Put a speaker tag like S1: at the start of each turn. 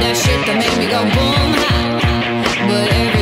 S1: that shit that made me go boom. But every